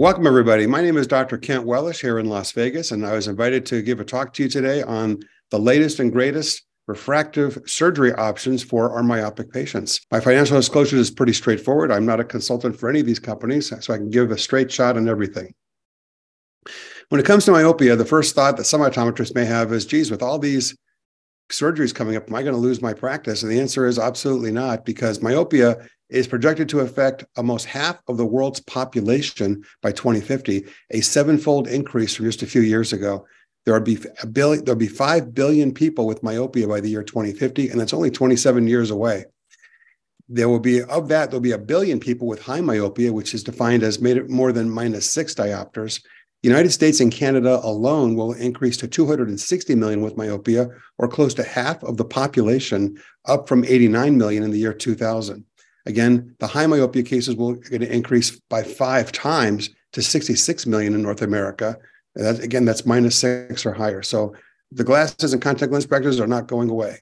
Welcome, everybody. My name is Dr. Kent Wellish here in Las Vegas, and I was invited to give a talk to you today on the latest and greatest refractive surgery options for our myopic patients. My financial disclosure is pretty straightforward. I'm not a consultant for any of these companies, so I can give a straight shot on everything. When it comes to myopia, the first thought that some optometrists may have is, geez, with all these surgeries coming up, am I going to lose my practice? And the answer is absolutely not, because myopia is projected to affect almost half of the world's population by 2050, a sevenfold increase from just a few years ago. There will be a billion, there'll be 5 billion people with myopia by the year 2050, and that's only 27 years away. There will be, of that, there'll be a billion people with high myopia, which is defined as made more than minus six diopters. United States and Canada alone will increase to 260 million with myopia, or close to half of the population, up from 89 million in the year 2000. Again, the high myopia cases will increase by five times to 66 million in North America. That, again, that's minus six or higher. So the glasses and contact lens practices are not going away.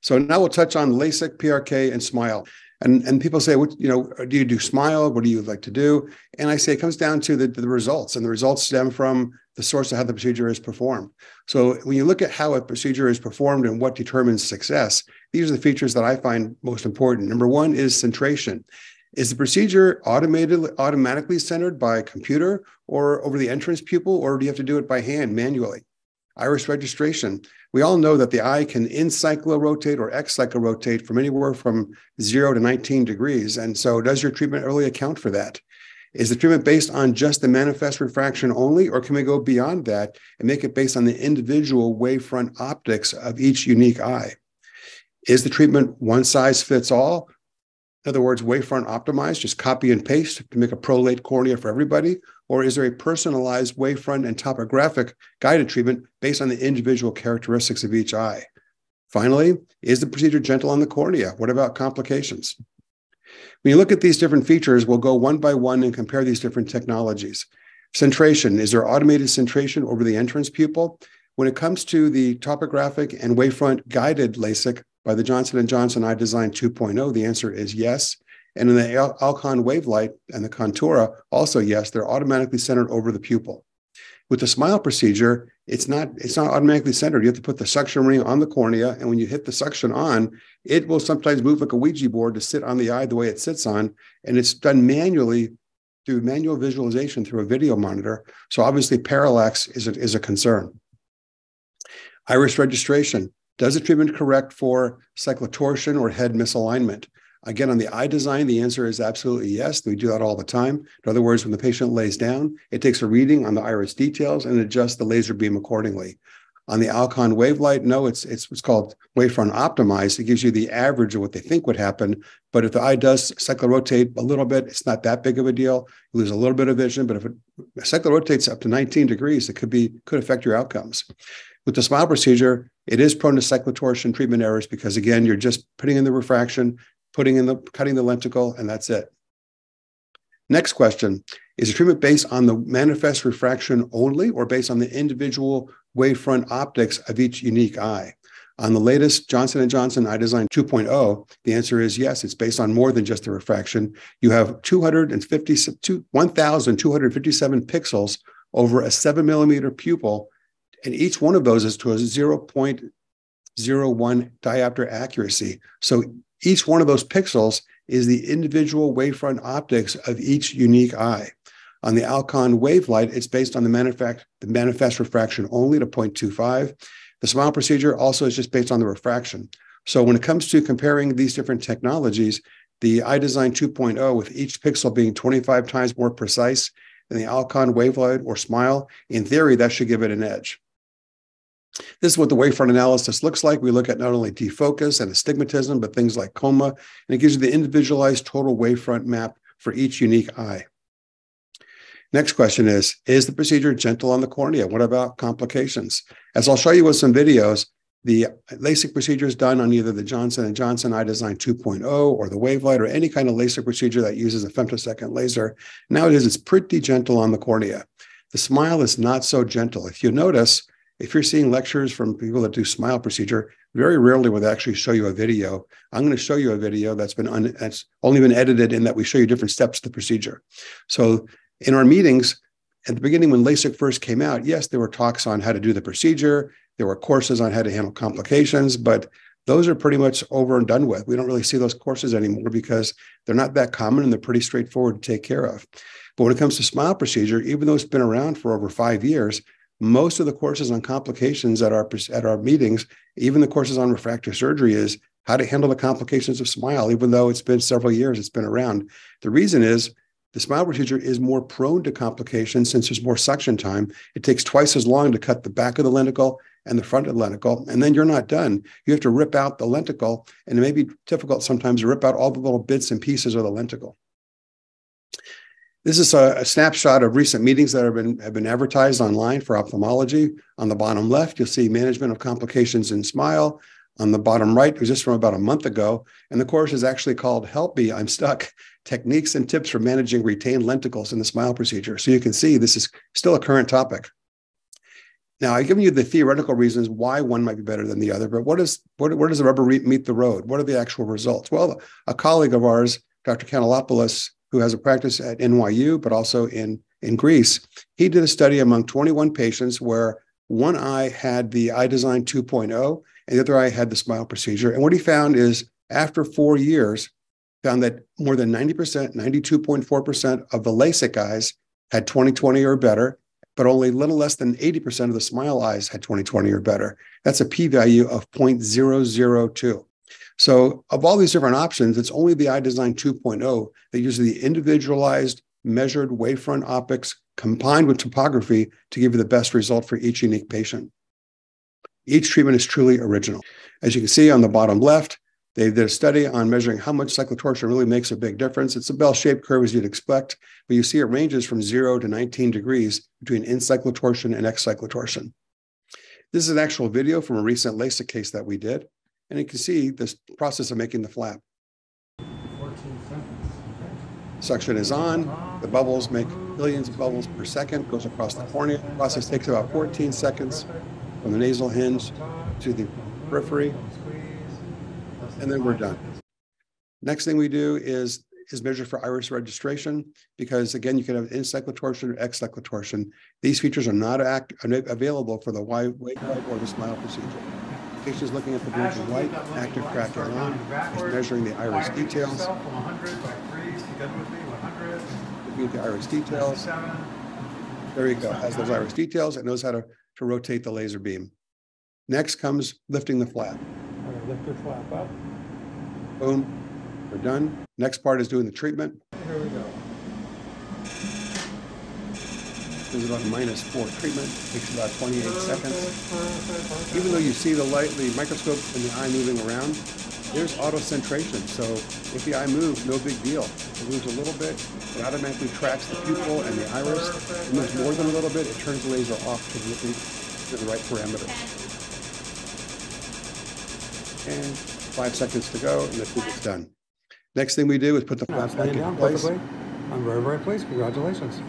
So now we'll touch on LASIK, PRK, and SMILE. And, and people say, what, you know, do you do SMILE? What do you like to do? And I say it comes down to the, the results, and the results stem from the source of how the procedure is performed. So when you look at how a procedure is performed and what determines success, these are the features that I find most important. Number one is centration. Is the procedure automated, automatically centered by computer or over the entrance pupil, or do you have to do it by hand manually? Iris registration. We all know that the eye can in rotate or ex rotate from anywhere from zero to 19 degrees. And so, does your treatment really account for that? Is the treatment based on just the manifest refraction only, or can we go beyond that and make it based on the individual wavefront optics of each unique eye? Is the treatment one size fits all? In other words, wavefront optimized, just copy and paste to make a prolate cornea for everybody? Or is there a personalized wavefront and topographic guided treatment based on the individual characteristics of each eye? Finally, is the procedure gentle on the cornea? What about complications? When you look at these different features, we'll go one by one and compare these different technologies. Centration, is there automated centration over the entrance pupil? When it comes to the topographic and wavefront guided LASIK by the Johnson & Johnson iDesign 2.0, the answer is yes. And in the Al- Alcon Wavelight and the Contoura, also yes, they're automatically centered over the pupil. With the smile procedure, it's not it's not automatically centered. You have to put the suction ring on the cornea, and when you hit the suction on, it will sometimes move like a Ouija board to sit on the eye the way it sits on, and it's done manually through manual visualization through a video monitor. So obviously, parallax is a, is a concern. Iris registration. Does the treatment correct for cyclotorsion or head misalignment? Again, on the iDesign, the answer is absolutely yes. We do that all the time. In other words, when the patient lays down, it takes a reading on the iris details and adjusts the laser beam accordingly. On the Alcon Wavelight, no, it's it's what's called wavefront optimized. It gives you the average of what they think would happen. But if the eye does cyclorotate a little bit, it's not that big of a deal. You lose a little bit of vision, but if it cyclorotates up to 19 degrees, it could be could affect your outcomes. With the smile procedure, it is prone to cyclotorsion treatment errors because again, you're just putting in the refraction, putting in the cutting the lenticle, and that's it. Next question Is the treatment based on the manifest refraction only or based on the individual wavefront optics of each unique eye? On the latest Johnson & Johnson iDesign 2.0, the answer is yes, it's based on more than just the refraction. You have 250, 1,257 pixels over a seven millimeter pupil, and each one of those is to a 0.01 diopter accuracy. So each one of those pixels is the individual wavefront optics of each unique eye. On the Alcon Wavelight, it's based on the manifest, the manifest refraction only to 0.25. The SMILE procedure also is just based on the refraction. So when it comes to comparing these different technologies, the iDesign 2.0 with each pixel being 25 times more precise than the Alcon Wavelight or SMILE, in theory, that should give it an edge. This is what the wavefront analysis looks like. We look at not only defocus and astigmatism, but things like coma, and it gives you the individualized total wavefront map for each unique eye. Next question is, is the procedure gentle on the cornea? What about complications? As I'll show you with some videos, the LASIK procedure is done on either the Johnson & Johnson iDesign 2.0 or the Wavelight or any kind of LASIK procedure that uses a femtosecond laser. Nowadays, it's pretty gentle on the cornea. The smile is not so gentle. If you notice, if you're seeing lectures from people that do smile procedure, very rarely will they actually show you a video. I'm going to show you a video that's been un, that's only been edited in that we show you different steps of the procedure. So In our meetings, at the beginning when LASIK first came out, yes, there were talks on how to do the procedure. There were courses on how to handle complications, but those are pretty much over and done with. We don't really see those courses anymore because they're not that common and they're pretty straightforward to take care of. But when it comes to smile procedure, even though it's been around for over five years, most of the courses on complications at our at our meetings, even the courses on refractive surgery, is how to handle the complications of smile, even though it's been several years, it's been around. The reason is the smile procedure is more prone to complications since there's more suction time. It takes twice as long to cut the back of the lenticle and the front of the lenticle, and then you're not done. You have to rip out the lenticle, and it may be difficult sometimes to rip out all the little bits and pieces of the lenticle. This is a, a, snapshot of recent meetings that have been, have been advertised online for ophthalmology. On the bottom left, you'll see management of complications in SMILE. On the bottom right, it was just from about a month ago. And the course is actually called Help Me, I'm Stuck Techniques and Tips for Managing Retained Lenticles in the SMILE Procedure. So you can see this is still a current topic. Now, I've given you the theoretical reasons why one might be better than the other, but what is what, where does the rubber meet the road? What are the actual results? Well, a colleague of ours, Dr. Kanellopoulos, who has a practice at NYU, but also in, in Greece, he did a study among 21 patients where one eye had the iDesign 2.0 and the other eye had the smile procedure. And what he found is after four years, found that more than 90%, 92.4% of the LASIK eyes had 20/20 or better, but only a little less than 80% of the smile eyes had 20/20 or better. That's a p value of 0.002. So, of all these different options, it's only the iDesign 2.0 that uses the individualized measured wavefront optics combined with topography to give you the best result for each unique patient. Each treatment is truly original. As you can see on the bottom left, they did a study on measuring how much cyclotorsion really makes a big difference. It's a bell-shaped curve as you'd expect, but you see it ranges from zero to 19 degrees between in cyclotorsion and ex cyclotorsion. This is an actual video from a recent LASIK case that we did. And you can see this process of making the flap. Suction is on. The bubbles make billions of bubbles per second, goes across the cornea. The process takes about 14 seconds from the nasal hinge to the periphery. And then we're done. Next thing we do is is measure for iris registration because again you can have in cyclotorsion or ex cyclotorsion. These features are not act, available for the wide or the smile procedure. Patient's looking at the blinking light, active crack on. He's measuring the iris details. Looking at the iris details. There you go. Has those iris details. It knows how to, to rotate the laser beam. Next comes lifting the flap. Lift your flap up. Boom. We're done. Next part is doing the treatment. Here we go. This is about minus four treatment, takes about 28 seconds. Even though you see the light, the microscope and the eye moving around, there's autocentration. So if the eye moves, no big deal. It moves a little bit, it automatically tracks the pupil and the iris. It moves more than a little bit, it turns the laser off to the, to the right parameters. And five seconds to go, and the treatment's done. Next thing we do is put the flap back in place. I'm very, very pleased. Congratulations.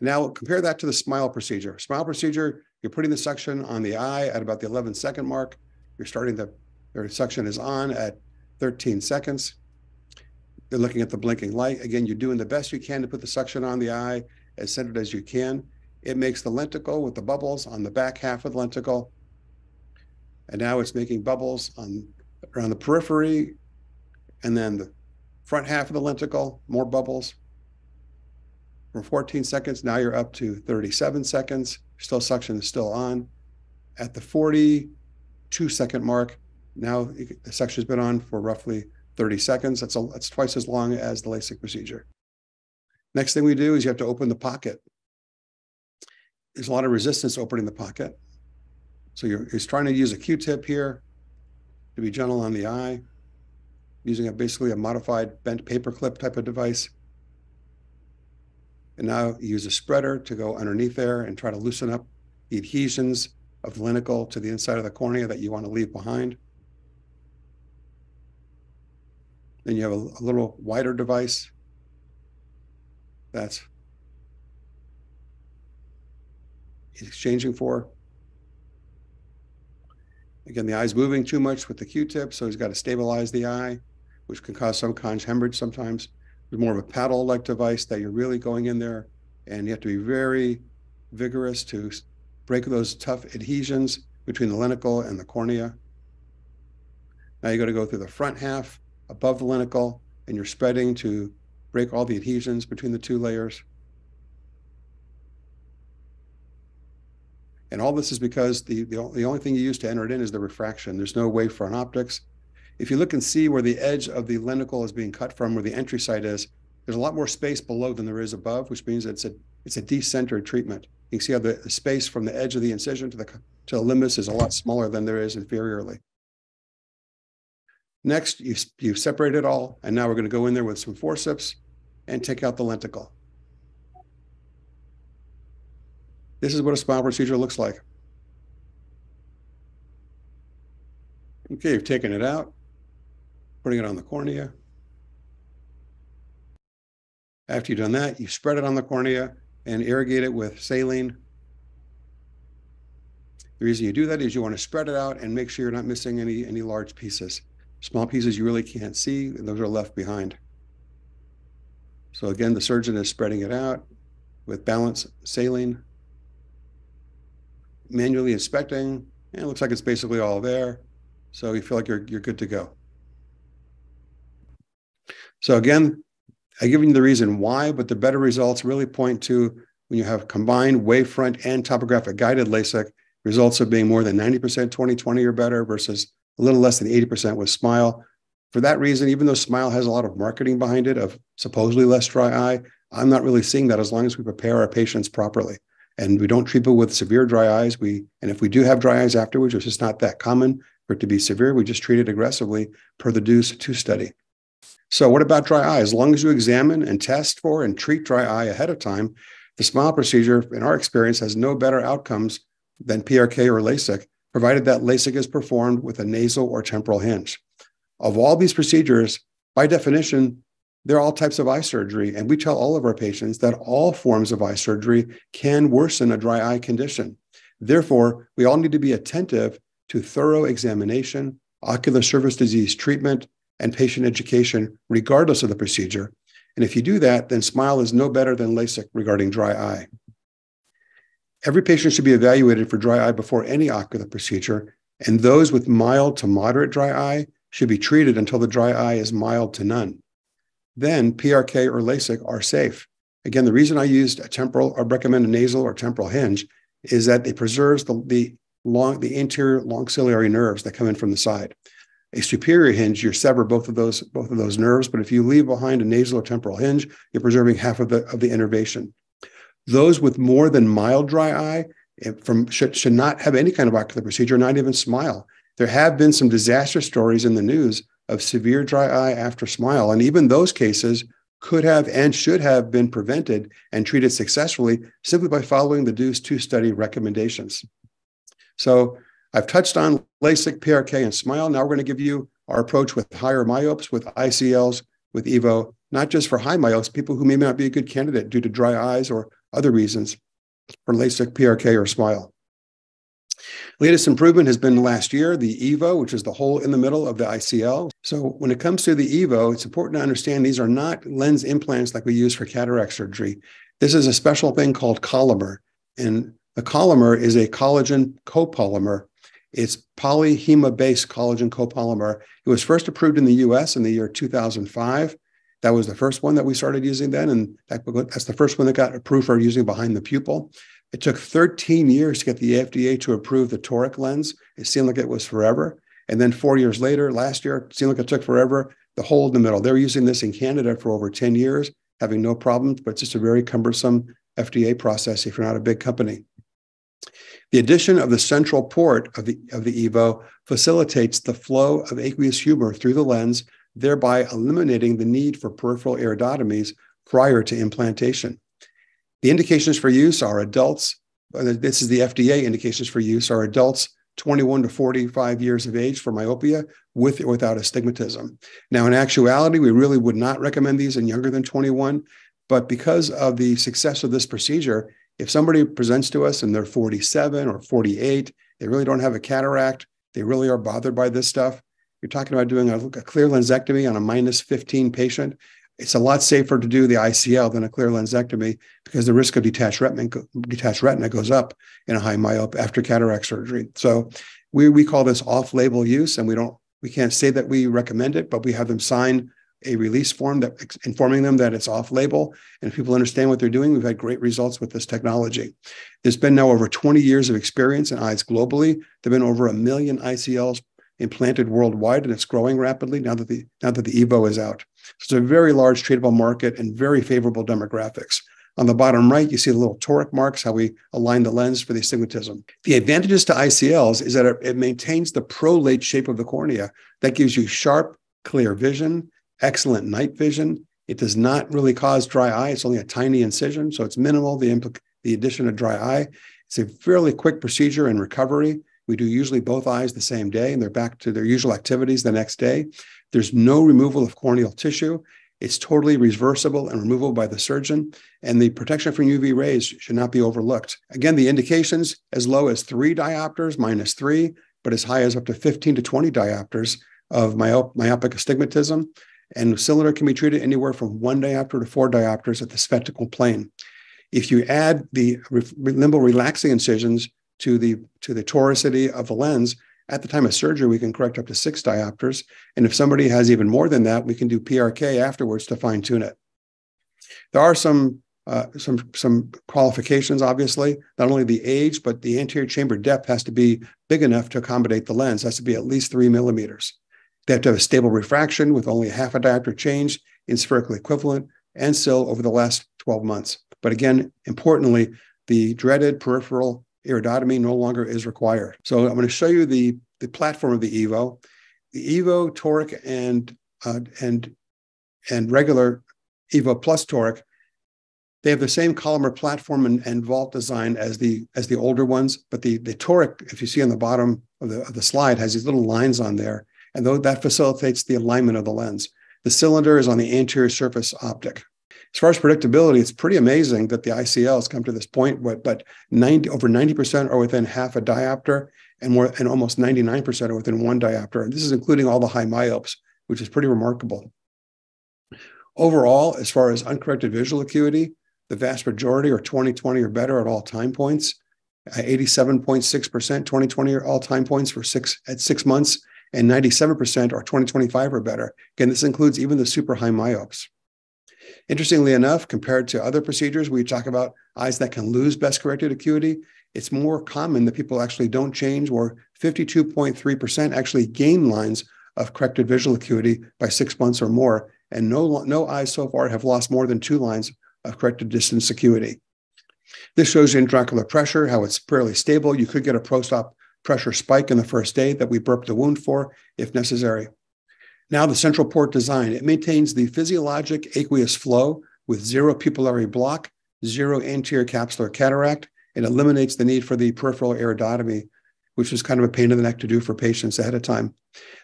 Now compare that to the smile procedure. Smile procedure, you're putting the suction on the eye at about the 11 second mark. You're starting the, your suction is on at 13 seconds. You're looking at the blinking light. Again, you're doing the best you can to put the suction on the eye as centered as you can. It makes the lenticle with the bubbles on the back half of the lenticle. And now it's making bubbles on around the periphery and then the front half of the lenticle, more bubbles from 14 seconds. Now you're up to 37 seconds. Still suction is still on. At the 42 second mark, now the suction has been on for roughly 30 seconds. That's, a, that's twice as long as the LASIK procedure. Next thing we do is you have to open the pocket. There's a lot of resistance opening the pocket. So you're, trying to use a Q-tip here to be gentle on the eye, using a, basically a modified bent paper clip type of device. And now use a spreader to go underneath there and try to loosen up the adhesions of the lenticle to the inside of the cornea that you want to leave behind. Then you have a, a little wider device that's exchanging for. Again, the eye's moving too much with the Q-tip, so he's got to stabilize the eye, which can cause some conj hemorrhage sometimes more of a paddle-like device that you're really going in there and you have to be very vigorous to break those tough adhesions between the lenticle and the cornea. Now you got to go through the front half above the lenticle, and you're spreading to break all the adhesions between the two layers. And all this is because the, the, the only thing you use to enter it in is the refraction. There's no way for optics. If you look and see where the edge of the lenticle is being cut from, where the entry site is, there's a lot more space below than there is above, which means it's a it's a decentered treatment. You can see how the, the space from the edge of the incision to the to the limbus is a lot smaller than there is inferiorly. Next, you, you've separated it all, and now we're going to go in there with some forceps and take out the lenticle. This is what a smile procedure looks like. Okay, you've taken it out, putting it on the cornea. After you've done that, you spread it on the cornea and irrigate it with saline. The reason you do that is you want to spread it out and make sure you're not missing any, any large pieces. Small pieces you really can't see, those are left behind. So again, the surgeon is spreading it out with balanced saline manually inspecting, and it looks like it's basically all there. So you feel like you're, you're good to go. So again, I give you the reason why, but the better results really point to when you have combined wavefront and topographic guided LASIK, results of being more than 90% 20/20 or better versus a little less than 80% with SMILE. For that reason, even though SMILE has a lot of marketing behind it of supposedly less dry eye, I'm not really seeing that as long as we prepare our patients properly and we don't treat people with severe dry eyes. We and if we do have dry eyes afterwards, which is not that common for it to be severe, we just treat it aggressively per the DEWS 2 study. So what about dry eye? As long as you examine and test for and treat dry eye ahead of time, the SMILE procedure, in our experience, has no better outcomes than PRK or LASIK, provided that LASIK is performed with a nasal or temporal hinge. Of all these procedures, by definition, they're all types of eye surgery, and we tell all of our patients that all forms of eye surgery can worsen a dry eye condition. Therefore, we all need to be attentive to thorough examination, ocular surface disease treatment, and patient education, regardless of the procedure. And if you do that, then SMILE is no better than LASIK regarding dry eye. Every patient should be evaluated for dry eye before any ocular procedure, and those with mild to moderate dry eye should be treated until the dry eye is mild to none then PRK or LASIK are safe. Again, the reason I used a temporal or recommend a nasal or temporal hinge is that it preserves the, the long the anterior long ciliary nerves that come in from the side. A superior hinge, you sever both of those both of those nerves, but if you leave behind a nasal or temporal hinge, you're preserving half of the of the innervation. Those with more than mild dry eye eh, from should, should not have any kind of ocular procedure, not even smile. There have been some disaster stories in the news of severe dry eye after smile. And even those cases could have and should have been prevented and treated successfully simply by following the DEWS 2 study recommendations. So I've touched on LASIK, PRK, and SMILE. Now we're going to give you our approach with higher myopes, with ICLs, with EVO, not just for high myopes, people who may not be a good candidate due to dry eyes or other reasons for LASIK, PRK, or SMILE. Latest improvement has been last year, the EVO, which is the hole in the middle of the ICL. So when it comes to the EVO, it's important to understand these are not lens implants like we use for cataract surgery. This is a special thing called Collamer. And the Collamer is a collagen copolymer. It's polyhema-based collagen copolymer. It was first approved in the US in the year 2005. That was the first one that we started using then. And that's the first one that got approved for using behind the pupil. It took 13 years to get the FDA to approve the toric lens. It seemed like it was forever. And then four years later, last year, it seemed like it took forever. The hole in the middle. They're using this in Canada for over 10 years, having no problems, but it's just a very cumbersome FDA process if you're not a big company. The addition of the central port of the, of the EVO facilitates the flow of aqueous humor through the lens, thereby eliminating the need for peripheral iridotomies prior to implantation. The indications for use are adults. Uh, this is the FDA indications for use are adults 21 to 45 years of age for myopia with or without astigmatism. Now, in actuality, we really would not recommend these in younger than 21, but because of the success of this procedure, if somebody presents to us and they're 47 or 48, they really don't have a cataract, they really are bothered by this stuff. You're talking about doing a, a clear lensectomy on a minus 15 patient. It's a lot safer to do the ICL than a clear lensectomy because the risk of detached retina, detached retina goes up in a high myope after cataract surgery. So we, we call this off-label use, and we don't we can't say that we recommend it, but we have them sign a release form that informing them that it's off label and people understand what they're doing. We've had great results with this technology. There's been now over 20 years of experience in eyes globally. There have been over a million ICLs implanted worldwide, and it's growing rapidly now that the now that the Evo is out. So it's a very large tradable market and very favorable demographics. On the bottom right, you see the little toric marks, how we align the lens for the astigmatism. The advantages to ICLs is that it maintains the prolate shape of the cornea. That gives you sharp, clear vision excellent night vision. It does not really cause dry eye. It's only a tiny incision, so it's minimal, the, the addition of dry eye. It's a fairly quick procedure and recovery. We do usually both eyes the same day, and they're back to their usual activities the next day. There's no removal of corneal tissue. It's totally reversible and removable by the surgeon, and the protection from UV rays should not be overlooked. Again, the indications as low as three diopters, minus three, but as high as up to 15 to 20 diopters of myop- myopic astigmatism. And cylinder can be treated anywhere from one diopter to four diopters at the spherical plane. If you add the limbal relaxing incisions to the to the toricity of the lens, at the time of surgery, we can correct up to six diopters. And if somebody has even more than that, we can do PRK afterwards to fine tune it. There are some uh, some some qualifications, obviously. Not only the age, but the anterior chamber depth has to be big enough to accommodate the lens. It has to be at least three millimeters. They have to have a stable refraction with only a half a diopter change in spherical equivalent and still over the last 12 months. But again, importantly, the dreaded peripheral iridotomy no longer is required. So I'm going to show you the, the platform of the Evo. The Evo toric and uh, and and regular Evo plus toric, they have the same Collamer platform and, and vault design as the as the older ones, but the the toric, if you see on the bottom of the, of the slide, has these little lines on there and though that facilitates the alignment of the lens. The cylinder is on the anterior surface optic. As far as predictability, it's pretty amazing that the ICLs come to this point, but, but 90, over 90% are within half a diopter and more and almost 99% are within one diopter. And this is including all the high myopes, which is pretty remarkable. Overall, as far as uncorrected visual acuity, the vast majority are 20/20 or better at all time points. 87.6% 20/20 are all time points for six at six months and 97% are 2025 or better. Again, this includes even the super high myopes. Interestingly enough, compared to other procedures, we talk about eyes that can lose best corrected acuity. It's more common that people actually don't change, or 52.3% actually gain lines of corrected visual acuity by six months or more. And no, no eyes so far have lost more than two lines of corrected distance acuity. This shows you intraocular pressure, how it's fairly stable. You could get a post-op pressure spike in the first day that we burp the wound for if necessary. Now, the central port design it maintains the physiologic aqueous flow with zero pupillary block, zero anterior capsular cataract, and eliminates the need for the peripheral iridotomy, which was kind of a pain in the neck to do for patients ahead of time.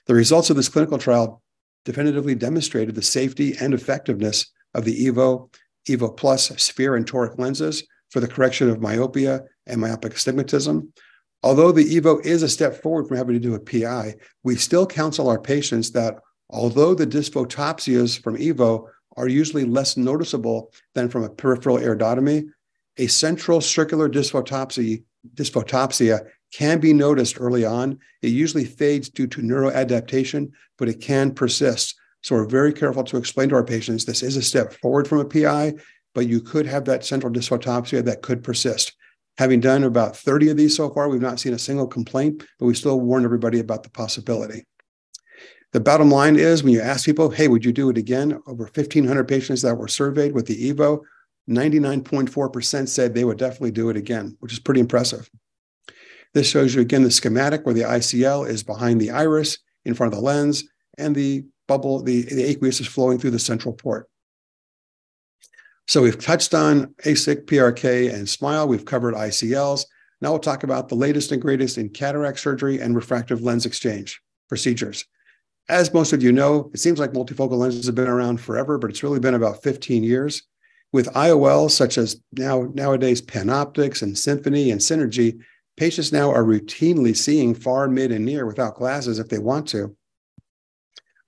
The results of this clinical trial definitively demonstrated the safety and effectiveness of the EVO, EVO Plus sphere and toric lenses for the correction of myopia and myopic astigmatism, Although the EVO is a step forward from having to do a PI, we still counsel our patients that although the dysphotopsias from EVO are usually less noticeable than from a peripheral iridotomy, a central circular dysphotopsy, dysphotopsia can be noticed early on. It usually fades due to neuroadaptation, but it can persist. So we're very careful to explain to our patients this is a step forward from a PI, but you could have that central dysphotopsia that could persist. Having done about 30 of these so far, we've not seen a single complaint, but we still warn everybody about the possibility. The bottom line is when you ask people, hey, would you do it again? Over 1,500 patients that were surveyed with the EVO, 99.4% said they would definitely do it again, which is pretty impressive. This shows you again the schematic where the ICL is behind the iris in front of the lens, and the bubble, the, the aqueous is flowing through the central port. So we've touched on LASIK, PRK, and SMILE. We've covered ICLs. Now we'll talk about the latest and greatest in cataract surgery and refractive lens exchange procedures. As most of you know, it seems like multifocal lenses have been around forever, but it's really been about 15 years. With IOLs such as now nowadays PanOptix and Symphony and Synergy, patients now are routinely seeing far, mid, and near without glasses if they want to.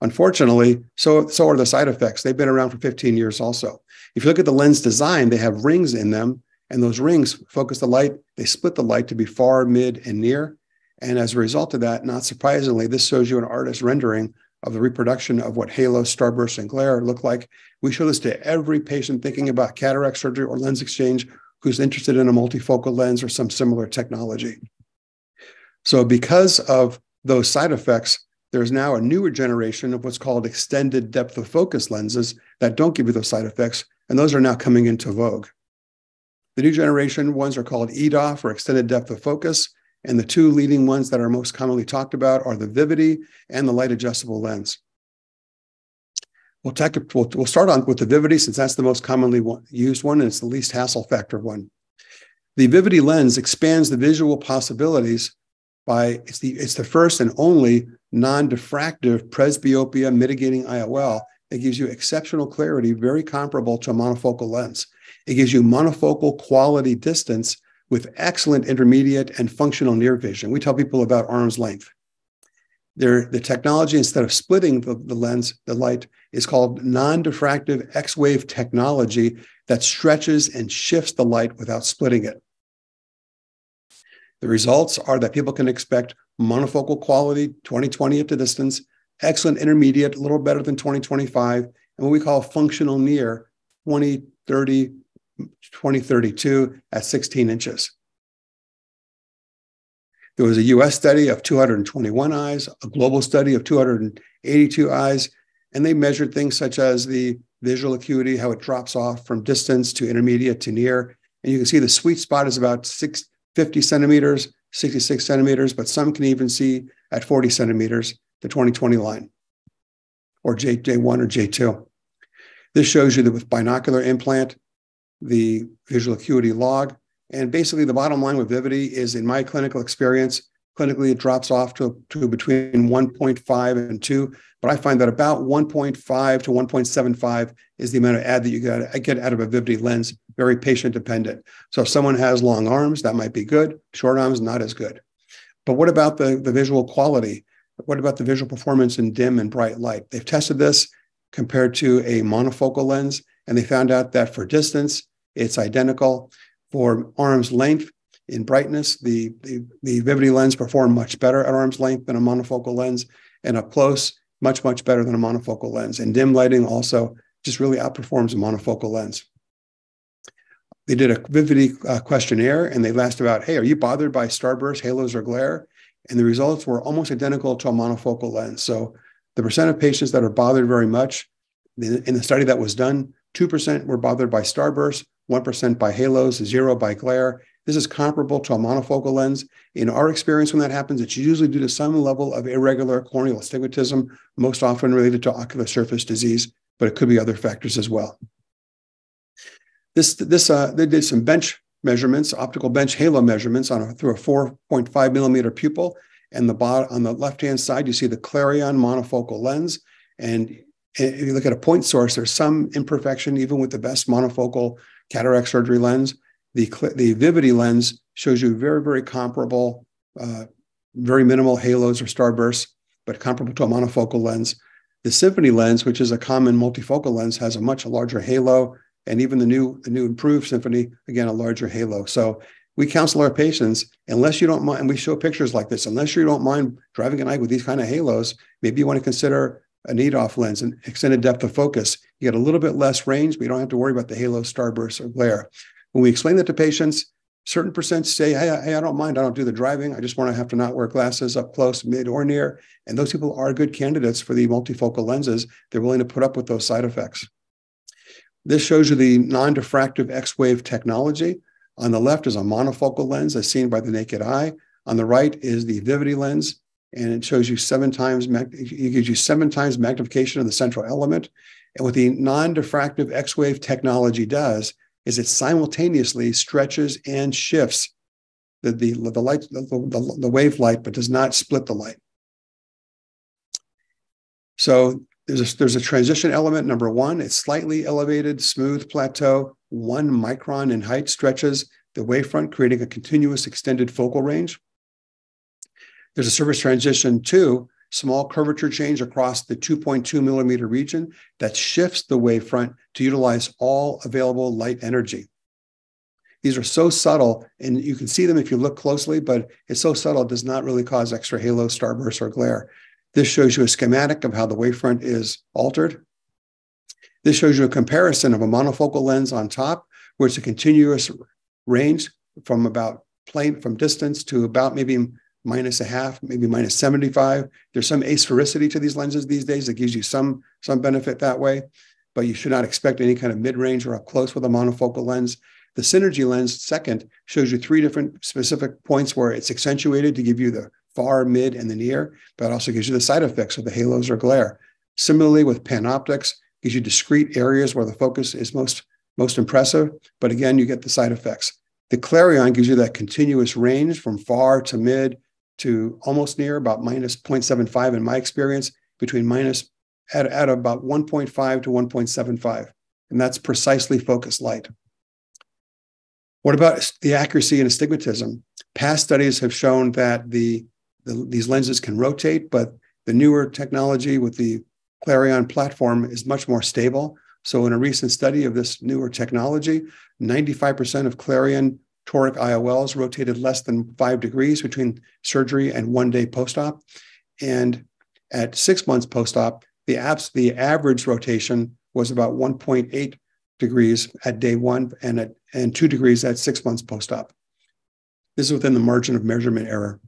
Unfortunately, so, so are the side effects. They've been around for 15 years also. If you look at the lens design, they have rings in them, and those rings focus the light. They split the light to be far, mid, and near. And as a result of that, not surprisingly, this shows you an artist rendering of the reproduction of what halo, starburst, and glare look like. We show this to every patient thinking about cataract surgery or lens exchange who's interested in a multifocal lens or some similar technology. So, because of those side effects, there's now a newer generation of what's called extended depth of focus lenses that don't give you those side effects, and those are now coming into vogue. The new generation ones are called EDOF or extended depth of focus, and the two leading ones that are most commonly talked about are the Vivity and the light adjustable lens. We'll, we'll, we'll start on with the Vivity since that's the most commonly used one and it's the least hassle factor one. The Vivity lens expands the visual possibilities by it's the it's the first and only non-diffractive presbyopia mitigating IOL that gives you exceptional clarity, very comparable to a monofocal lens. It gives you monofocal quality distance with excellent intermediate and functional near vision. We tell people about arm's length. There, the technology, instead of splitting the, the lens, the light, is called non-diffractive X-wave technology that stretches and shifts the light without splitting it. The results are that people can expect monofocal quality, 2020 at the distance, excellent intermediate, a little better than 2025, and what we call functional near, 20, 30, 2032 at 16 inches. There was a US study of 221 eyes, a global study of 282 eyes, and they measured things such as the visual acuity, how it drops off from distance to intermediate to near. And you can see the sweet spot is about six, 50 centimeters, 66 centimeters, but some can even see at 40 centimeters, the 2020 line, or J, J1 or J2. This shows you that with binocular implant, the visual acuity log. And basically, the bottom line with Vivity is in my clinical experience, clinically it drops off to, to between 1.5 and 2. But I find that about 1.5 to 1.75 is the amount of add that you get, get out of a Vivity lens, very patient dependent. So if someone has long arms, that might be good. Short arms, not as good. But what about the, the visual quality? What about the visual performance in dim and bright light? They've tested this compared to a monofocal lens, and they found out that for distance, it's identical. For arm's length in brightness, the, the, the Vivity lens performed much better at arm's length than a monofocal lens, and up close, much, much better than a monofocal lens. And dim lighting also just really outperforms a monofocal lens. They did a Vivity uh, questionnaire and they asked about, hey, are you bothered by starburst, halos, or glare? And the results were almost identical to a monofocal lens. So the percent of patients that are bothered very much in the study that was done, 2% were bothered by starburst, 1% by halos, zero by glare. This is comparable to a monofocal lens. In our experience, when that happens, it's usually due to some level of irregular corneal astigmatism, most often related to ocular surface disease, but it could be other factors as well. This, this, uh, they did some bench measurements, optical bench halo measurements on a, through a 4.5 millimeter pupil. And the bot, on the left-hand side, you see the Clareon monofocal lens. And if you look at a point source, there's some imperfection even with the best monofocal cataract surgery lens. The, the Vivity lens shows you very, very comparable, uh, very minimal halos or starbursts, but comparable to a monofocal lens. The Symphony lens, which is a common multifocal lens, has a much larger halo, and even the new, the new improved Symphony, again, a larger halo. So we counsel our patients, unless you don't mind, and we show pictures like this, unless you don't mind driving at night with these kind of halos, maybe you want to consider an EDOF lens and extended depth of focus. You get a little bit less range, but you don't have to worry about the halo, starburst, or glare. When we explain that to patients, certain percent say, hey, hey, I don't mind. I don't do the driving. I just want to have to not wear glasses up close, mid, or near. And those people are good candidates for the multifocal lenses. They're willing to put up with those side effects. This shows you the non-diffractive X-wave technology. On the left is a monofocal lens as seen by the naked eye. On the right is the Vivity lens and it shows you seven times, it gives you seven times magnification of the central element. And what the non-diffractive X-wave technology does is it simultaneously stretches and shifts the, the, the light, the, the, the wave light, but does not split the light. So there's a, there's a transition element. Number one, it's slightly elevated, smooth plateau, one micron in height stretches the wavefront, creating a continuous extended focal range. There's a surface transition two, small curvature change across the 2.2 millimeter region that shifts the wavefront to utilize all available light energy. These are so subtle, and you can see them if you look closely, but it's so subtle, it does not really cause extra halo, starburst, or glare. This shows you a schematic of how the wavefront is altered. This shows you a comparison of a monofocal lens on top, where it's a continuous range from about plane from distance to about maybe minus a half, maybe minus 75. There's some asphericity to these lenses these days that gives you some, some benefit that way, but you should not expect any kind of mid-range or up close with a monofocal lens. The synergy lens, second, shows you three different specific points where it's accentuated to give you the far, mid, and the near, but also gives you the side effects of the halos or glare. Similarly, with PanOptix, gives you discrete areas where the focus is most, most impressive, but again, you get the side effects. The Clareon gives you that continuous range from far to mid to almost near about minus 0.75 in my experience, between minus at, at about 1.5 to 1.75. And that's precisely focused light. What about the accuracy and astigmatism? Past studies have shown that the, the these lenses can rotate, but the newer technology with the Clareon platform is much more stable. So in a recent study of this newer technology, 95% of Clareon toric IOLs rotated less than five degrees between surgery and one day post-op. And at six months post-op, the, abs- the average rotation was about 1.8 degrees at day one and at and two degrees at six months post-op. This is within the margin of measurement error.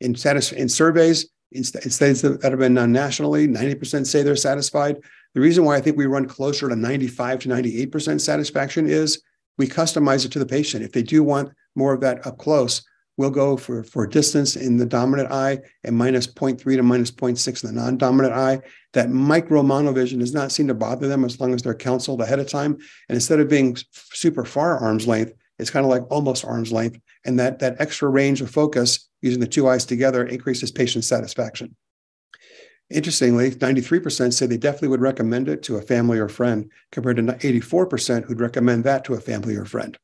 In, satis- in surveys, in, st- in studies that have been done nationally, 90% say they're satisfied. The reason why I think we run closer to 95 to 98% satisfaction is we customize it to the patient. If they do want more of that up close, we'll go for, for distance in the dominant eye and minus 0.3 to minus 0.6 in the non-dominant eye. That micro monovision does not seem to bother them as long as they're counseled ahead of time. And instead of being super far arm's length, it's kind of like almost arm's length. And that, that extra range of focus using the two eyes together increases patient satisfaction. Interestingly, 93% say they definitely would recommend it to a family or friend, compared to 84% who'd recommend that to a family or friend.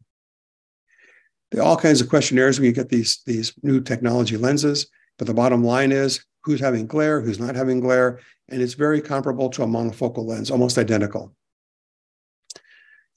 There are all kinds of questionnaires when you get these, these new technology lenses, but the bottom line is who's having glare, who's not having glare, and it's very comparable to a monofocal lens, almost identical.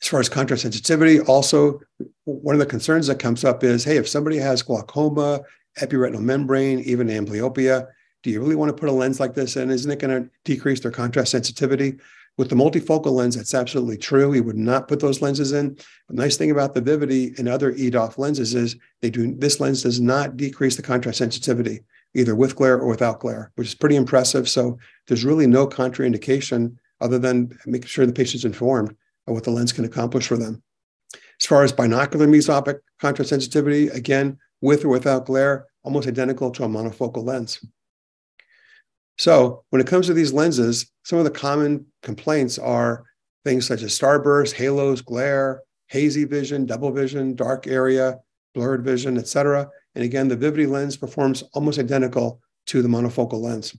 As far as contrast sensitivity, also one of the concerns that comes up is, hey, if somebody has glaucoma, epiretinal membrane, even amblyopia, do you really want to put a lens like this in? Isn't it going to decrease their contrast sensitivity? With the multifocal lens, that's absolutely true. We would not put those lenses in. The nice thing about the Vivity and other EDOF lenses is they do this lens does not decrease the contrast sensitivity, either with glare or without glare, which is pretty impressive. So there's really no contraindication other than making sure the patient's informed of what the lens can accomplish for them. As far as binocular mesopic contrast sensitivity, again, with or without glare, almost identical to a monofocal lens. So when it comes to these lenses, some of the common complaints are things such as starburst, halos, glare, hazy vision, double vision, dark area, blurred vision, etc. And again, the Vivity lens performs almost identical to the monofocal lens.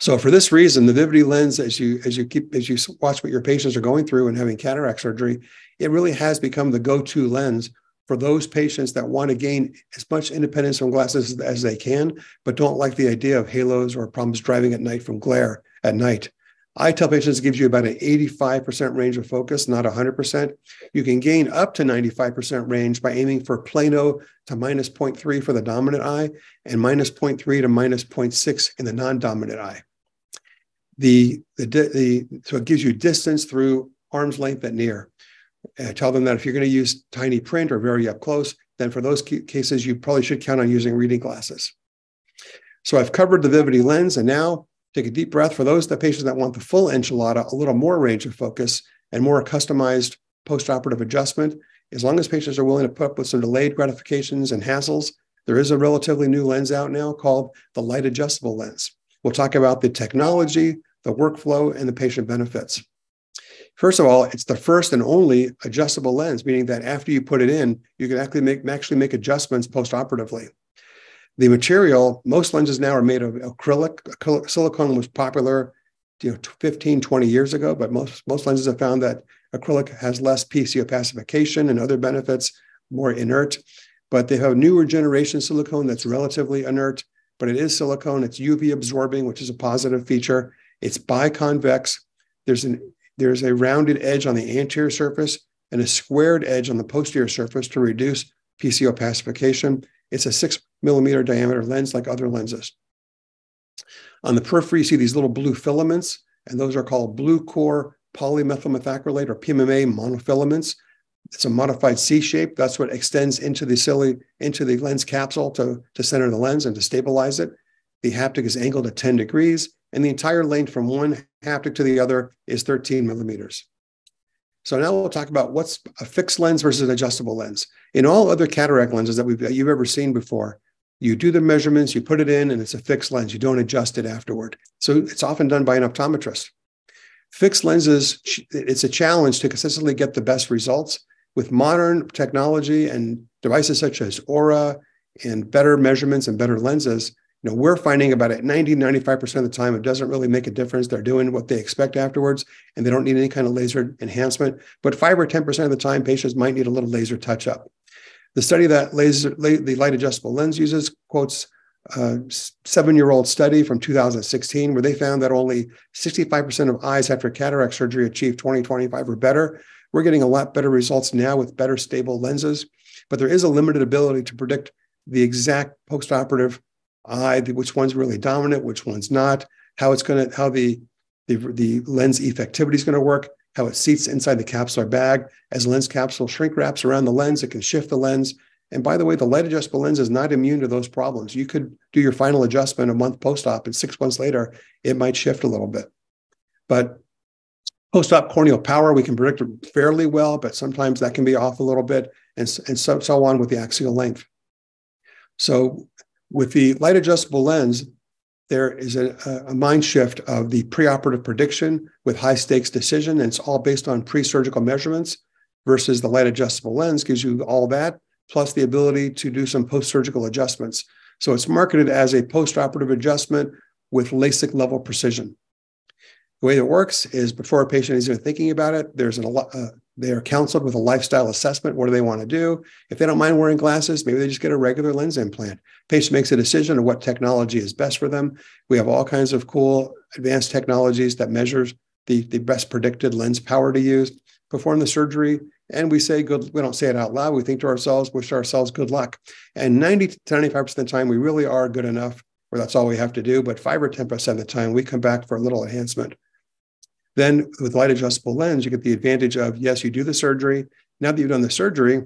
So for this reason, the Vivity lens, as you as you keep as you watch what your patients are going through and having cataract surgery, it really has become the go-to lens for those patients that want to gain as much independence from glasses as they can, but don't like the idea of halos or problems driving at night from glare at night. I tell patients it gives you about an 85% range of focus, not 100%. You can gain up to 95% range by aiming for plano to minus 0.3 for the dominant eye and minus 0.3 to minus 0.6 in the non-dominant eye. The, the, the, so it gives you distance through arm's length at near. I tell them that if you're going to use tiny print or very up close, then for those cases, you probably should count on using reading glasses. So I've covered the Vivity lens, and now take a deep breath. For those the patients that want the full enchilada, a little more range of focus and more customized postoperative adjustment, as long as patients are willing to put up with some delayed gratifications and hassles, there is a relatively new lens out now called the light adjustable lens. We'll talk about the technology, the workflow, and the patient benefits. First of all, it's the first and only adjustable lens, meaning that after you put it in, you can actually make, actually make adjustments post-operatively. The material, most lenses now are made of acrylic. acrylic. Silicone was popular you know, 15, 20 years ago, but most, most lenses have found that acrylic has less PCO pacification and other benefits, more inert. But they have newer generation silicone that's relatively inert. but it is silicone. It's UV absorbing, which is a positive feature. It's biconvex. There's an there's a rounded edge on the anterior surface and a squared edge on the posterior surface to reduce PCO pacification. It's a six millimeter diameter lens like other lenses. On the periphery, you see these little blue filaments, and those are called blue core polymethyl methacrylate or PMMA monofilaments. It's a modified C shape. That's what extends into the into the lens capsule to, to center the lens and to stabilize it. The haptic is angled at 10 degrees, and the entire length from one haptic to the other is 13 millimeters. So now we'll talk about what's a fixed lens versus an adjustable lens. In all other cataract lenses that, we've, that you've ever seen before, you do the measurements, you put it in, and it's a fixed lens. You don't adjust it afterward. So it's often done by an optometrist. Fixed lenses, it's a challenge to consistently get the best results. With modern technology and devices such as ORA and better measurements and better lenses, you know, we're finding about at 90, 95% of the time, it doesn't really make a difference. They're doing what they expect afterwards, and they don't need any kind of laser enhancement. But five or 10% of the time, patients might need a little laser touch up. The study that laser, the light adjustable lens uses quotes uh, a seven year old study from 2016 where they found that only 65% of eyes after cataract surgery achieved 2025 or better. We're getting a lot better results now with better stable lenses, but there is a limited ability to predict the exact postoperative eye, which one's really dominant, which one's not, how it's going to, how the, the, the lens effectivity is going to work, how it seats inside the capsular bag. As lens capsule shrink wraps around the lens, it can shift the lens. And by the way, the light adjustable lens is not immune to those problems. You could do your final adjustment a month post-op, and six months later, it might shift a little bit. But post-op corneal power, we can predict fairly well, but sometimes that can be off a little bit, and, and so, so on with the axial length. So with the light adjustable lens, there is a, a mind shift of the preoperative prediction with high stakes decision, and it's all based on pre surgical measurements versus the light adjustable lens gives you all that, plus the ability to do some post surgical adjustments. So it's marketed as a post operative adjustment with LASIK level precision. The way it works is before a patient is even thinking about it, there's an, a lot uh, they are counseled with a lifestyle assessment. What do they want to do? If they don't mind wearing glasses, maybe they just get a regular lens implant. Patient makes a decision of what technology is best for them. We have all kinds of cool advanced technologies that measures the, the best predicted lens power to use. Perform the surgery, and we say good. We don't say it out loud. We think to ourselves, wish ourselves good luck. And 90 to 95% of the time, we really are good enough, or that's all we have to do. But five or 10% of the time, we come back for a little enhancement. Then with light adjustable lens, you get the advantage of yes, you do the surgery. Now that you've done the surgery,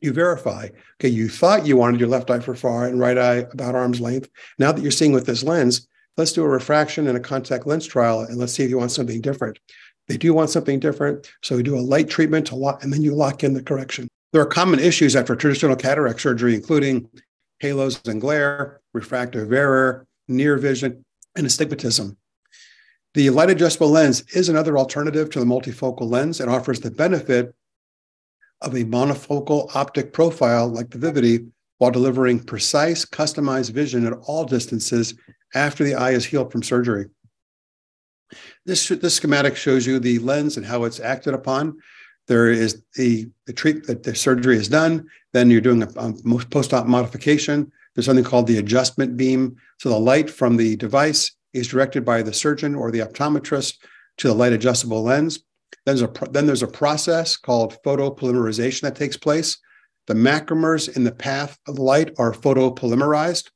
you verify. Okay, you thought you wanted your left eye for far and right eye about arm's length. Now that you're seeing with this lens, let's do a refraction and a contact lens trial and let's see if you want something different. They do want something different. So we do a light treatment to lock, and then you lock in the correction. There are common issues after traditional cataract surgery, including halos and glare, refractive error, near vision, and astigmatism. The light adjustable lens is another alternative to the multifocal lens and offers the benefit of a monofocal optic profile like the Vivity while delivering precise, customized vision at all distances after the eye is healed from surgery. This, this schematic shows you the lens and how it's acted upon. There is the, the treat that the surgery is done. Then you're doing a, a post-op modification. There's something called the adjustment beam. So the light from the device is directed by the surgeon or the optometrist to the light adjustable lens. Then there's a, then there's a process called photopolymerization that takes place. The macromers in the path of the light are photopolymerized.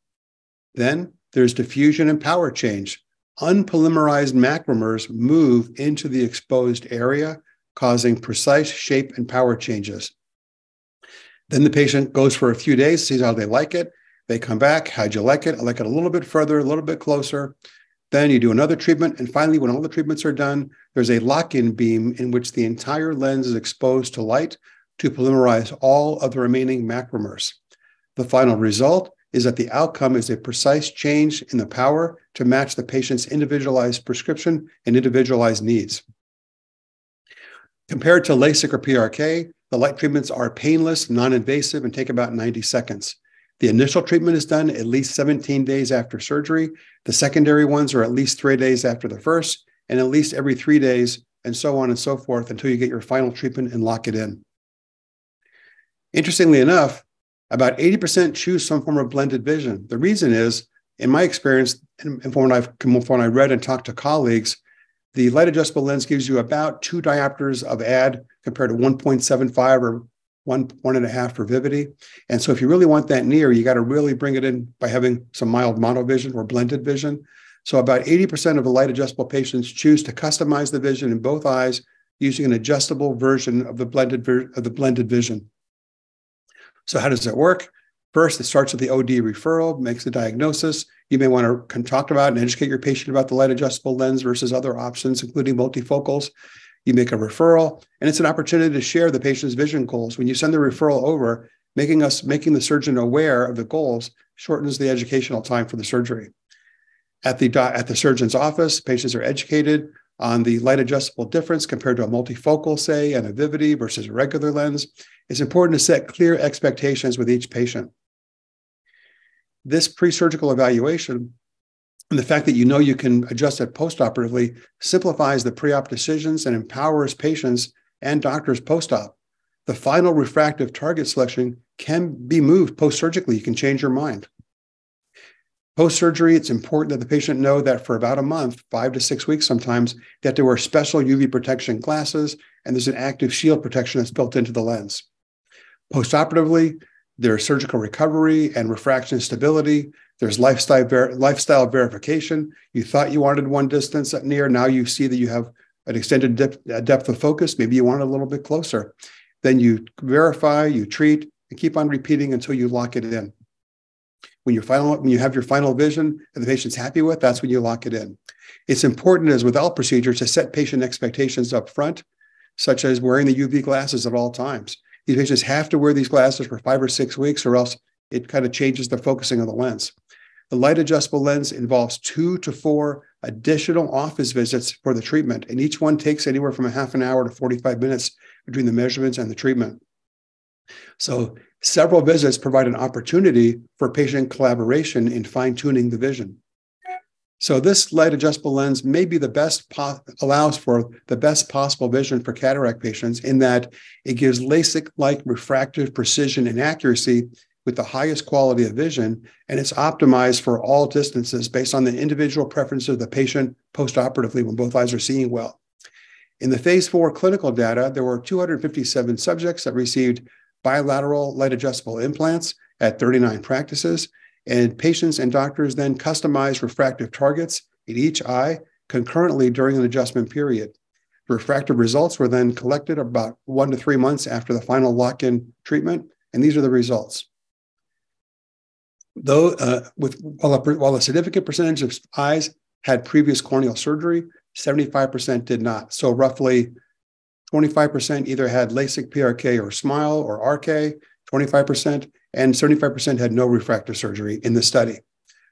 Then there's diffusion and power change. Unpolymerized macromers move into the exposed area, causing precise shape and power changes. Then the patient goes for a few days, sees how they like it. They come back. How'd you like it? I like it a little bit further, a little bit closer. Then you do another treatment. And finally, when all the treatments are done, there's a lock in beam in which the entire lens is exposed to light to polymerize all of the remaining macromers. The final result is that the outcome is a precise change in the power to match the patient's individualized prescription and individualized needs. Compared to LASIK or PRK, the light treatments are painless, non invasive, and take about 90 seconds. The initial treatment is done at least 17 days after surgery. The secondary ones are at least three days after the first, and at least every three days, and so on and so forth until you get your final treatment and lock it in. Interestingly enough, about 80% choose some form of blended vision. The reason is in my experience, and from what I've from I read and talked to colleagues, the light adjustable lens gives you about two diopters of add compared to 1.75 or one one and a half for Vivity. And so if you really want that near, you got to really bring it in by having some mild monovision or blended vision. So about 80% of the light adjustable patients choose to customize the vision in both eyes using an adjustable version of the blended of the blended vision. So how does it work? First, it starts with the OD referral, makes the diagnosis. You may want to talk about and educate your patient about the light adjustable lens versus other options, including multifocals. You make a referral, and it's an opportunity to share the patient's vision goals. When you send the referral over, making us making the surgeon aware of the goals shortens the educational time for the surgery. At the at the surgeon's office, patients are educated on the light adjustable difference compared to a multifocal, say, and a Vivity versus a regular lens. It's important to set clear expectations with each patient. This pre-surgical evaluation and the fact that you know you can adjust it postoperatively simplifies the pre-op decisions and empowers patients and doctors post-op. The final refractive target selection can be moved post-surgically. You can change your mind. Post-surgery, it's important that the patient know that for about a month, five to six weeks sometimes, that there wear special UV protection glasses and there's an active shield protection that's built into the lens. Postoperatively, there's surgical recovery and refraction stability. There's lifestyle ver- lifestyle verification. You thought you wanted one distance near, now you see that you have an extended depth, uh, depth of focus. Maybe you want it a little bit closer. Then you verify, you treat, and keep on repeating until you lock it in. When you final, when you have your final vision that the patient's happy with, that's when you lock it in. It's important, as with all procedures, to set patient expectations up front, such as wearing the UV glasses at all times. These patients have to wear these glasses for five or six weeks, or else it kind of changes the focusing of the lens. The light adjustable lens involves two to four additional office visits for the treatment, and each one takes anywhere from a half an hour to 45 minutes between the measurements and the treatment. So, several visits provide an opportunity for patient collaboration in fine tuning the vision. So, this light adjustable lens may be the best, po- allows for the best possible vision for cataract patients in that it gives LASIK like refractive precision and accuracy with the highest quality of vision, and it's optimized for all distances based on the individual preference of the patient postoperatively when both eyes are seeing well. In the phase four clinical data, there were 257 subjects that received bilateral light adjustable implants at 39 practices, and patients and doctors then customized refractive targets in each eye concurrently during an adjustment period. Refractive results were then collected about one to three months after the final lock in treatment, and these are the results though uh, with while a, while a significant percentage of eyes had previous corneal surgery, 75% did not. So roughly 25% either had LASIK, PRK, or SMILE or RK, 25%, and 75% had no refractive surgery in the study.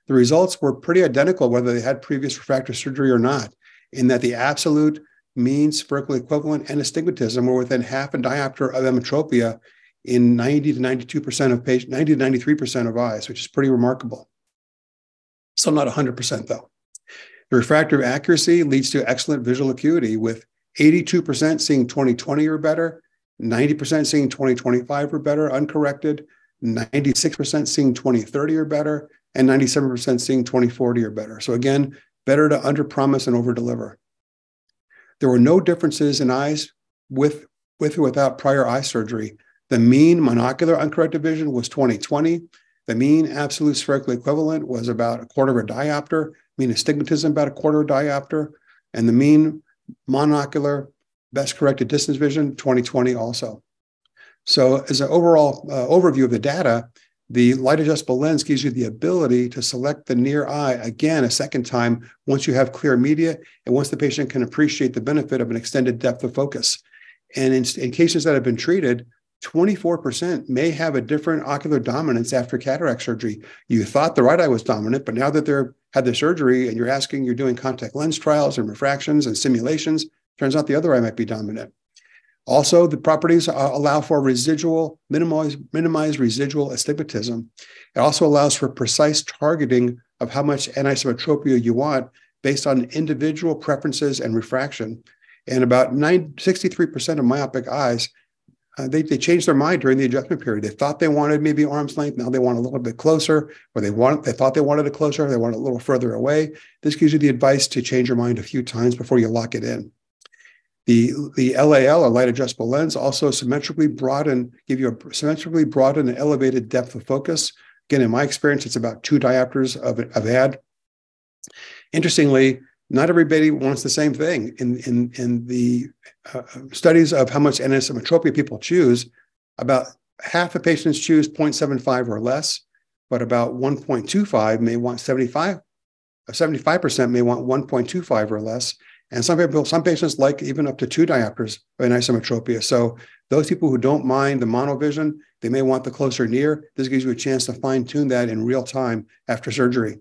The results were pretty identical whether they had previous refractive surgery or not, in that the absolute mean spherical equivalent and astigmatism were within half a diopter of emmetropia in 90 to 92% of patients, 90 to 93% of eyes, which is pretty remarkable. Still not 100% though. The refractive accuracy leads to excellent visual acuity with 82% seeing 2020 or better, 90% seeing 2025 or better uncorrected, 96% seeing 2030 or better, and 97% seeing 2040 or better. So again, better to underpromise and overdeliver. There were no differences in eyes with, with or without prior eye surgery the mean monocular uncorrected vision was 2020. The mean absolute spherical equivalent was about a quarter of a diopter, mean astigmatism about a quarter of a diopter, and the mean monocular best corrected distance vision 2020 also. So as an overall uh, overview of the data, the light adjustable lens gives you the ability to select the near eye again a second time once you have clear media and once the patient can appreciate the benefit of an extended depth of focus. And in, in cases that have been treated, 24% may have a different ocular dominance after cataract surgery. You thought the right eye was dominant, but now that they're had the surgery and you're asking, you're doing contact lens trials and refractions and simulations, turns out the other eye might be dominant. Also, the properties allow for residual, minimize residual astigmatism. It also allows for precise targeting of how much anisometropia you want based on individual preferences and refraction. And about 9, 63% of myopic eyes uh, they, they changed their mind during the adjustment period. They thought they wanted maybe arm's length. Now they want a little bit closer, or they want they thought they wanted it closer. They want it a little further away. This gives you the advice to change your mind a few times before you lock it in. The, the LAL, or light adjustable lens, also symmetrically broaden, give you a symmetrically broaden and elevated depth of focus. Again, in my experience, it's about two diopters of, of add. Interestingly, not everybody wants the same thing. In, in, in the uh, studies of how much anisometropia people choose, about half of patients choose 0.75 or less, but about 1.25 may want 75, 75% may want 1.25 or less. And some people, some patients like even up to two diopters of anisometropia. So those people who don't mind the monovision, they may want the closer near. This gives you a chance to fine tune that in real time after surgery.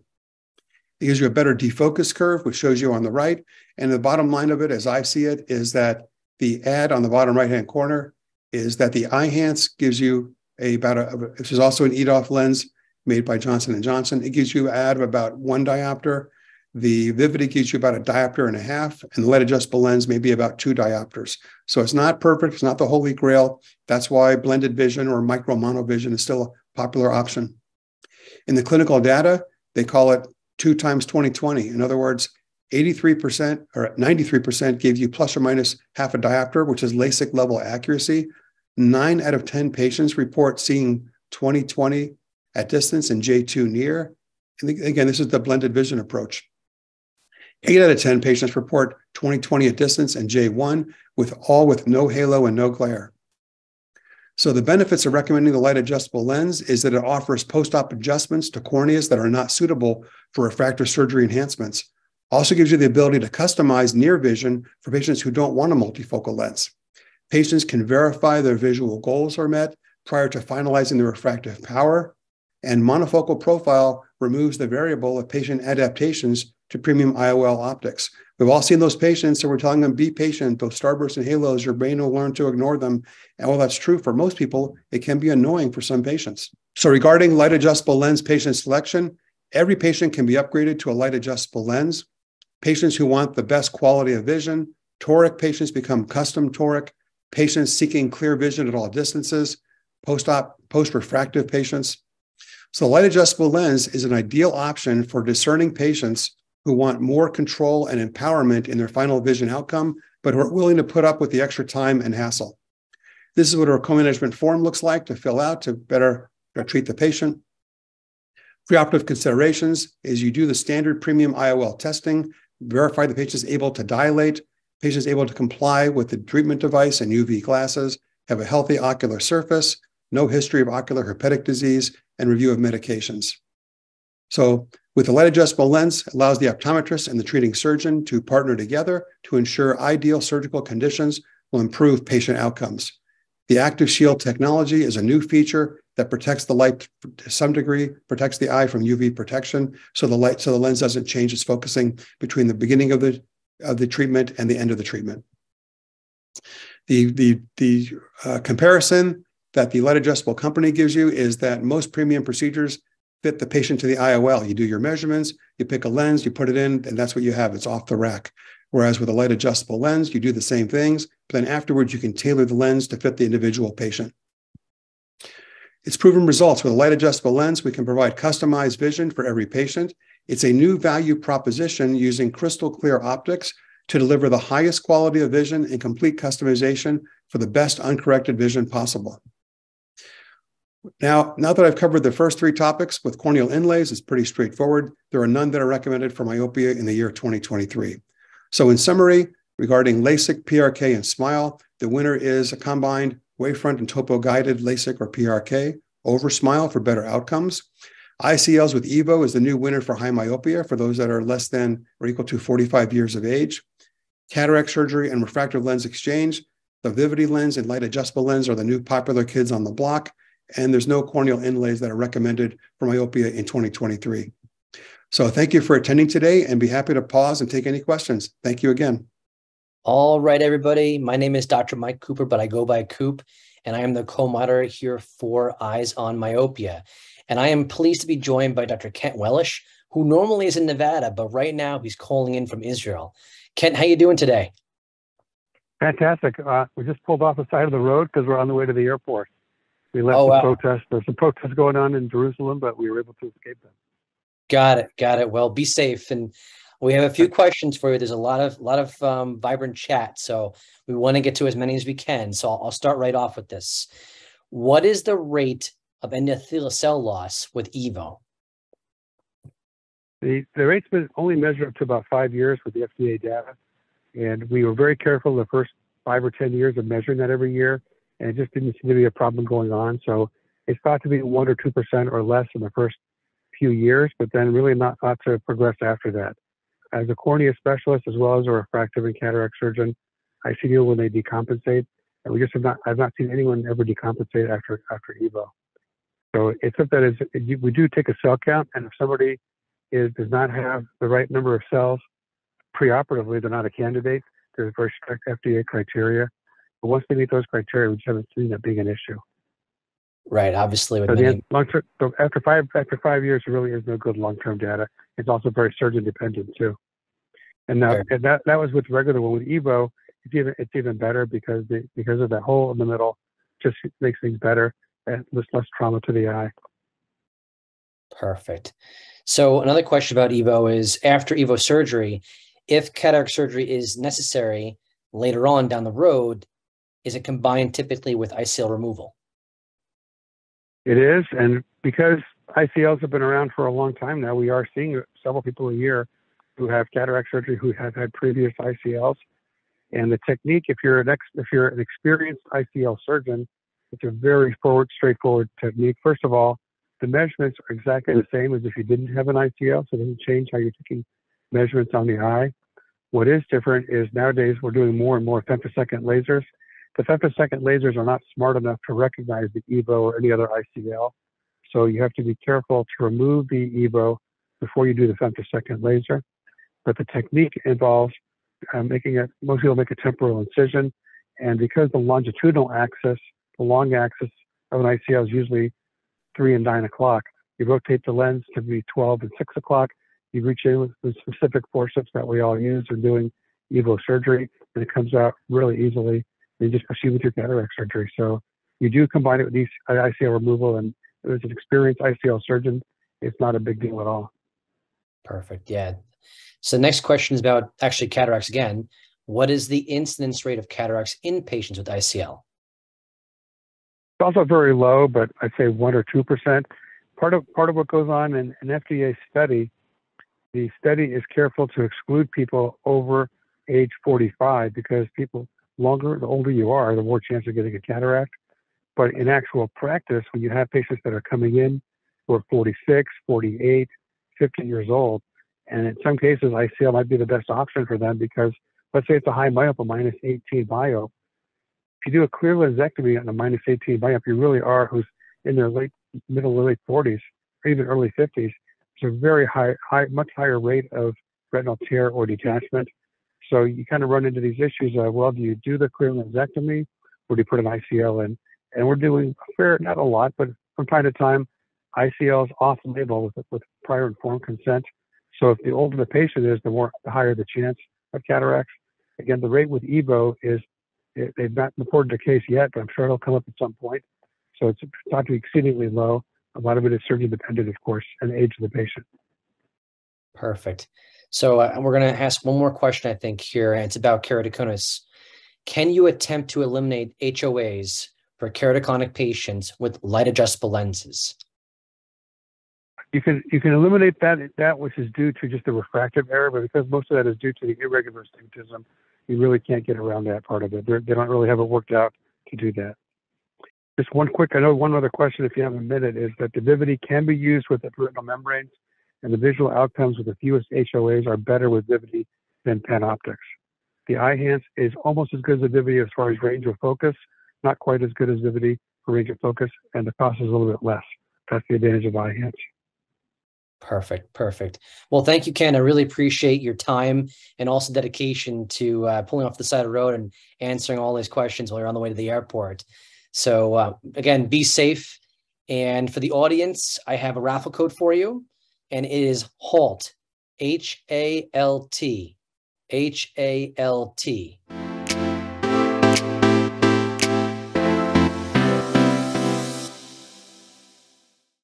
It gives you a better defocus curve, which shows you on the right. And the bottom line of it, as I see it, is that the ad on the bottom right-hand corner is that the Eyhance gives you a, about a, this is also an EDOF lens made by Johnson & Johnson. It gives you an add of about one diopter. The Vivity gives you about a diopter and a half, and the light adjustable lens may be about two diopters. So it's not perfect. It's not the holy grail. That's why blended vision or micro monovision is still a popular option. In the clinical data, they call it two times 2020. In other words, 83% or 93% gave you plus or minus half a diopter, which is LASIK level accuracy. Nine out of 10 patients report seeing 2020 at distance and J2 near. And again, this is the blended vision approach. Eight out of 10 patients report 2020 at distance and J1 with all with no halo and no glare. So the benefits of recommending the light adjustable lens is that it offers post-op adjustments to corneas that are not suitable for refractive surgery enhancements. Also gives you the ability to customize near vision for patients who don't want a multifocal lens. Patients can verify their visual goals are met prior to finalizing the refractive power, and monofocal profile removes the variable of patient adaptations to premium IOL optics. We've all seen those patients, and we're telling them, be patient. Those starbursts and halos, your brain will learn to ignore them. And while that's true for most people, it can be annoying for some patients. So, regarding light adjustable lens patient selection, every patient can be upgraded to a light adjustable lens. Patients who want the best quality of vision, toric patients become custom toric, patients seeking clear vision at all distances, post op, post refractive patients. So, the light adjustable lens is an ideal option for discerning patients who want more control and empowerment in their final vision outcome, but who are willing to put up with the extra time and hassle. This is what our co-management form looks like to fill out to better treat the patient. Preoperative considerations is you do the standard premium IOL testing, verify the patient is able to dilate, patient is able to comply with the treatment device and UV glasses, have a healthy ocular surface, no history of ocular herpetic disease, and review of medications. So with the light adjustable lens, allows the optometrist and the treating surgeon to partner together to ensure ideal surgical conditions will improve patient outcomes. The Active Shield technology is a new feature that protects the light to some degree, protects the eye from UV protection, so the light, so the lens doesn't change its focusing between the beginning of the of the treatment and the end of the treatment. The the the uh, comparison that the light adjustable company gives you is that most premium procedures fit the patient to the IOL. You do your measurements, you pick a lens, you put it in, and that's what you have. It's off the rack. Whereas with a light adjustable lens, you do the same things, but then afterwards you can tailor the lens to fit the individual patient. It's proven results. With a light adjustable lens, we can provide customized vision for every patient. It's a new value proposition using crystal clear optics to deliver the highest quality of vision and complete customization for the best uncorrected vision possible. Now, now that I've covered the first three topics with corneal inlays, it's pretty straightforward. There are none that are recommended for myopia in the year 2023. So in summary, regarding LASIK, PRK, and SMILE, the winner is a combined wavefront and topo guided LASIK or PRK over SMILE for better outcomes. ICLs with EVO is the new winner for high myopia for those that are less than or equal to 45 years of age. Cataract surgery and refractive lens exchange, the Vivity lens and light adjustable lens are the new popular kids on the block and there's no corneal inlays that are recommended for myopia in 2023. So thank you for attending today and be happy to pause and take any questions. Thank you again. All right, everybody. My name is Dr. Mike Cooper, but I go by Coop, and I am the co-moderator here for Eyes on Myopia. And I am pleased to be joined by Dr. Kent Wellish, who normally is in Nevada, but right now he's calling in from Israel. Kent, how you doing today? Fantastic. Uh, we just pulled off the side of the road because we're on the way to the airport. We left Oh, the wow. protest. There's a protest going on in Jerusalem, but we were able to escape them. Got it. Got it. Well, be safe. And we have a few questions for you. There's a lot of lot of um, vibrant chat, so we want to get to as many as we can. So I'll, I'll start right off with this. What is the rate of endothelial cell loss with Evo? The, the rate's been only measured up to about five years with the FDA data. And we were very careful the first five or 10 years of measuring that every year. And it just didn't seem to be a problem going on. So it's thought to be one or 2% or less in the first few years, but then really not thought to progress after that. As a cornea specialist, as well as a refractive and cataract surgeon, I see people when they decompensate. And we just have not, I've not seen anyone ever decompensate after, after EVO. So it's something that is, we do take a cell count. And if somebody is, does not have the right number of cells preoperatively, they're not a candidate. There's very strict FDA criteria. But once they meet those criteria, we just haven't seen that being an issue. Right. Obviously, with So many, the long term, so after five after five years, there really is no good long term data. It's also very surgeon dependent too. And now, and that that was with regular one. With Evo, it's even it's even better because the because of that hole in the middle, just makes things better and there's less trauma to the eye. perfect. So another question about Evo is after Evo surgery, if cataract surgery is necessary later on down the road, is it combined typically with ICL removal? It is, and because ICLs have been around for a long time now, we are seeing several people a year who have cataract surgery who have had previous ICLs. And the technique, if you're an ex, if you're an experienced ICL surgeon, it's a very forward, straightforward technique. First of all, the measurements are exactly the same as if you didn't have an ICL, so it doesn't change how you're taking measurements on the eye. What is different is nowadays we're doing more and more femtosecond lasers. The femtosecond lasers are not smart enough to recognize the EVO or any other ICL. So you have to be careful to remove the EVO before you do the femtosecond laser. But the technique involves uh, making it, most people make a temporal incision. And because the longitudinal axis, the long axis of an ICL is usually three and nine o'clock, you rotate the lens to be 12 and six o'clock. You reach in with the specific forceps that we all use in doing EVO surgery, and it comes out really easily. Just proceed with your cataract surgery. So you do combine it with these ICL removal, and as an experienced ICL surgeon, it's not a big deal at all. Perfect. Yeah. So next question is about actually cataracts again. What is the incidence rate of cataracts in patients with ICL? It's also very low, but I'd say one or two percent. Part of part of what goes on in an FDA study, the study is careful to exclude people over age 45 because people longer the older you are, the more chance of getting a cataract. But in actual practice, when you have patients that are coming in who are 46, 48, 50 years old, and in some cases, ICL might be the best option for them because let's say it's a high myop, a minus 18 myop. If you do a clear lensectomy on a minus 18 myop, you really are who's in their late, middle or late 40s or even early 50s. It's a very high, high, much higher rate of retinal tear or detachment. So you kind of run into these issues of, well, do you do the clear lensectomy or do you put an ICL in? And we're doing a fair, not a lot, but from time to time, ICLs off label with, with prior informed consent. So if the older the patient is, the more, the higher the chance of cataracts. Again, the rate with EVO is, it, they've not reported a case yet, but I'm sure it'll come up at some point. So it's thought to be exceedingly low. A lot of it is surgeon dependent, of course, and the age of the patient. Perfect. So uh, we're going to ask one more question, I think, here, and it's about keratoconus. Can you attempt to eliminate HOAs for keratoconic patients with light adjustable lenses? You can you can eliminate that that which is due to just the refractive error, but because most of that is due to the irregular astigmatism, you really can't get around that part of it. They're, they don't really have it worked out to do that. Just one quick, I know one other question, if you have a minute, is that the Vivity can be used with the retinal membranes, and the visual outcomes with the fewest HOAs are better with Vivity than PanOptix. The Eyhance is almost as good as the Vivity as far as range of focus, not quite as good as Vivity for range of focus, and the cost is a little bit less. That's the advantage of Eyhance. Perfect. Perfect. Well, thank you, Ken. I really appreciate your time and also dedication to uh, pulling off the side of the road and answering all these questions while you're on the way to the airport. So, uh, again, be safe. And for the audience, I have a raffle code for you, and it is HALT, H A L T, H A L T.